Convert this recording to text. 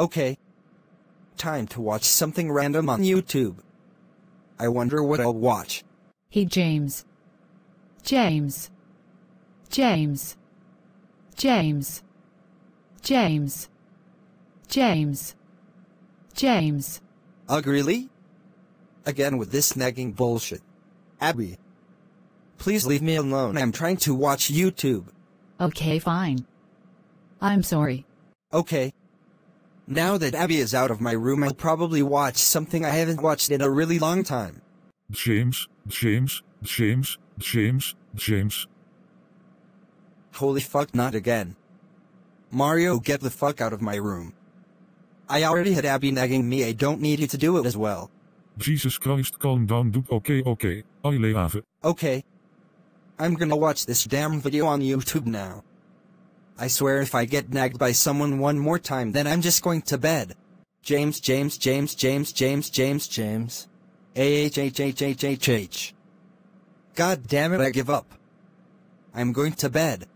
Okay. Time to watch something random on YouTube. I wonder what I'll watch. He James. James. James. James. James. James. James. Ugh, really? Again with this nagging bullshit. Abby. Please leave me alone. I'm trying to watch YouTube. Okay, fine. I'm sorry. Okay. Now that Abby is out of my room, I'll probably watch something I haven't watched in a really long time. James, James, James, James, James. Holy fuck, not again. Mario, get the fuck out of my room. I already had Abby nagging me, I don't need you to do it as well. Jesus Christ, calm down, dude. Okay, okay. Allee, Ave. Okay. I'm gonna watch this damn video on YouTube now. I swear if I get nagged by someone one more time then I'm just going to bed. James, James, James, James, James, James, James. A-H-H-H-H-H-H. God damn it, I give up. I'm going to bed.